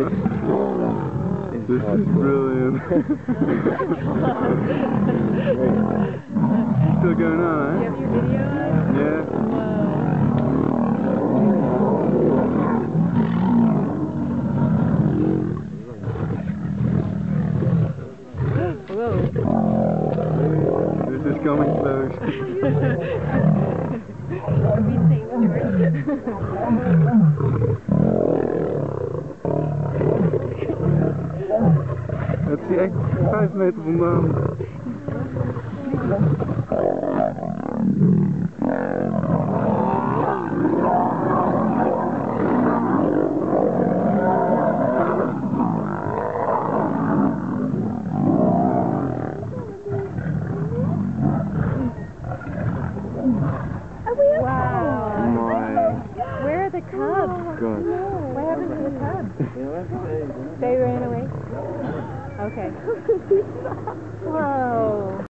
This is brilliant. Still going on, Do you eh? have your video on? Yeah. Whoa. This is coming close. Be safe, Het is echt 5 meter vandaan. Um, wow. My Where are the cubs? god. What happened to the cubs? They ran away? Okay. Whoa.